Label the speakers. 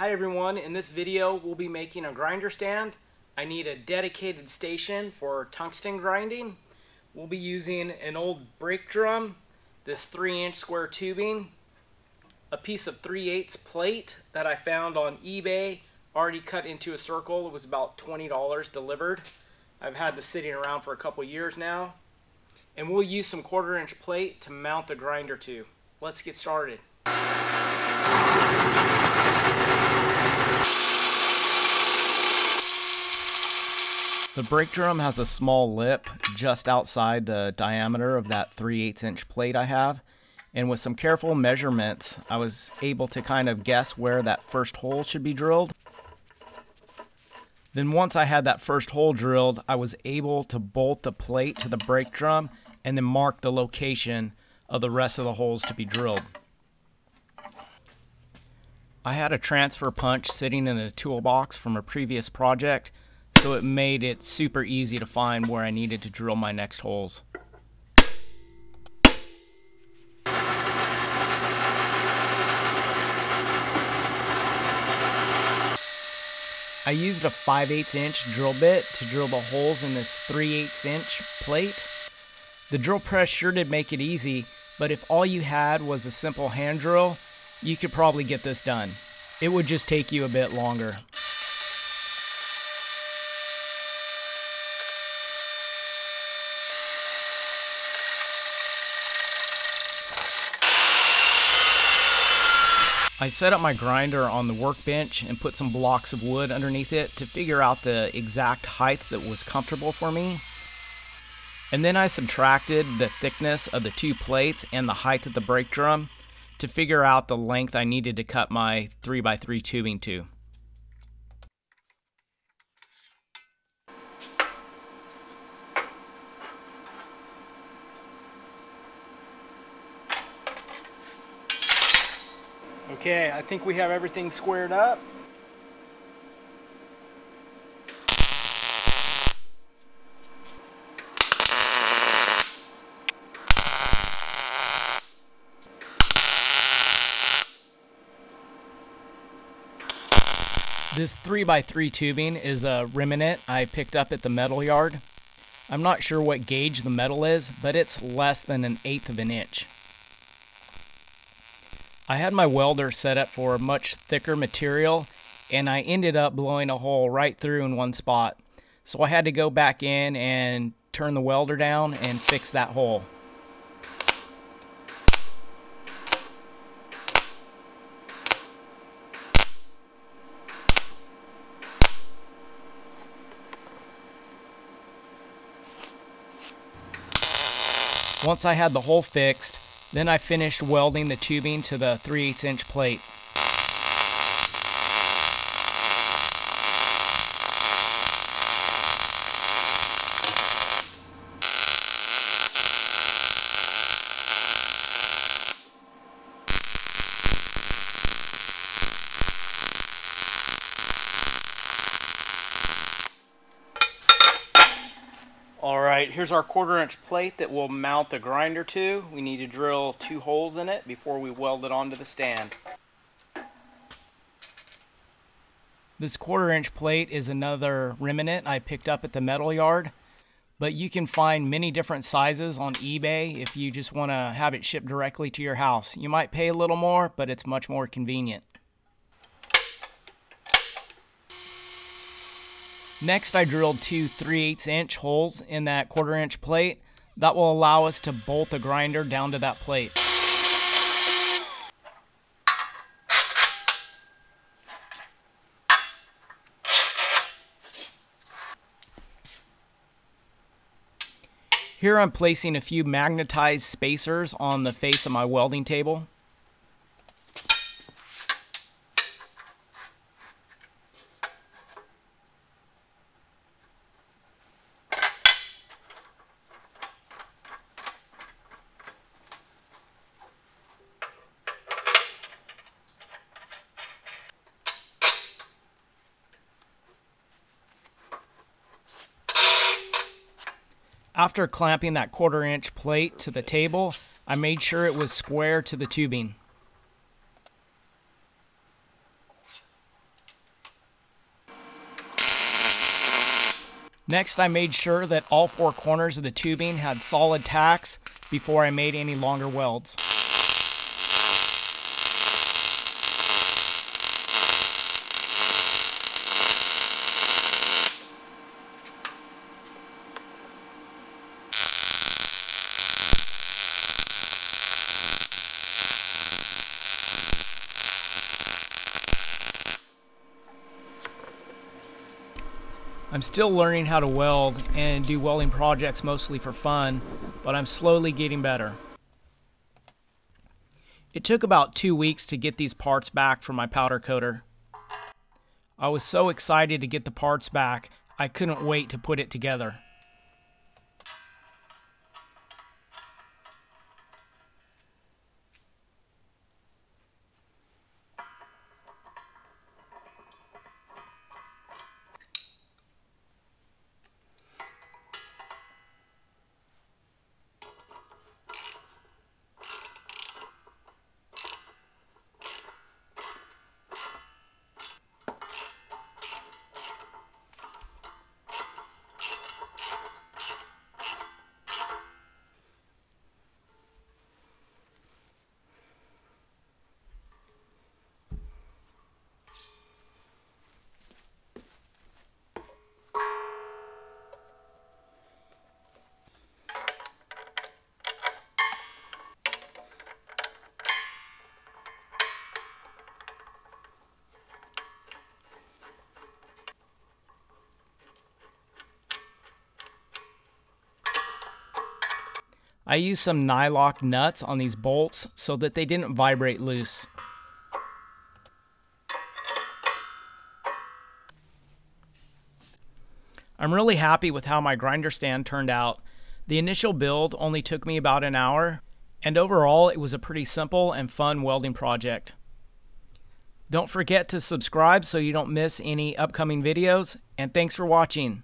Speaker 1: Hi everyone, in this video we'll be making a grinder stand. I need a dedicated station for tungsten grinding. We'll be using an old brake drum, this 3 inch square tubing, a piece of 3 8 plate that I found on eBay, already cut into a circle. It was about $20 delivered. I've had this sitting around for a couple years now. And we'll use some quarter inch plate to mount the grinder to. Let's get started. The brake drum has a small lip just outside the diameter of that 3 8 inch plate I have. And with some careful measurements, I was able to kind of guess where that first hole should be drilled. Then once I had that first hole drilled, I was able to bolt the plate to the brake drum and then mark the location of the rest of the holes to be drilled. I had a transfer punch sitting in the toolbox from a previous project so it made it super easy to find where I needed to drill my next holes. I used a 5 8 inch drill bit to drill the holes in this 3 8 inch plate. The drill press sure did make it easy, but if all you had was a simple hand drill, you could probably get this done. It would just take you a bit longer. I set up my grinder on the workbench and put some blocks of wood underneath it to figure out the exact height that was comfortable for me. And then I subtracted the thickness of the two plates and the height of the brake drum to figure out the length I needed to cut my 3x3 tubing to. Okay, I think we have everything squared up. This 3x3 tubing is a remnant I picked up at the metal yard. I'm not sure what gauge the metal is, but it's less than an eighth of an inch. I had my welder set up for a much thicker material and I ended up blowing a hole right through in one spot. So I had to go back in and turn the welder down and fix that hole. Once I had the hole fixed, then I finished welding the tubing to the 3 8 inch plate. Alright, here's our quarter inch plate that we'll mount the grinder to. We need to drill two holes in it before we weld it onto the stand. This quarter inch plate is another remnant I picked up at the metal yard. But you can find many different sizes on eBay if you just want to have it shipped directly to your house. You might pay a little more, but it's much more convenient. Next, I drilled two 3 8 inch holes in that quarter inch plate. That will allow us to bolt the grinder down to that plate. Here I'm placing a few magnetized spacers on the face of my welding table. After clamping that quarter inch plate to the table, I made sure it was square to the tubing. Next, I made sure that all four corners of the tubing had solid tacks before I made any longer welds. I'm still learning how to weld and do welding projects mostly for fun, but I'm slowly getting better. It took about two weeks to get these parts back from my powder coater. I was so excited to get the parts back, I couldn't wait to put it together. I used some nylock nuts on these bolts so that they didn't vibrate loose. I'm really happy with how my grinder stand turned out. The initial build only took me about an hour, and overall it was a pretty simple and fun welding project. Don't forget to subscribe so you don't miss any upcoming videos, and thanks for watching.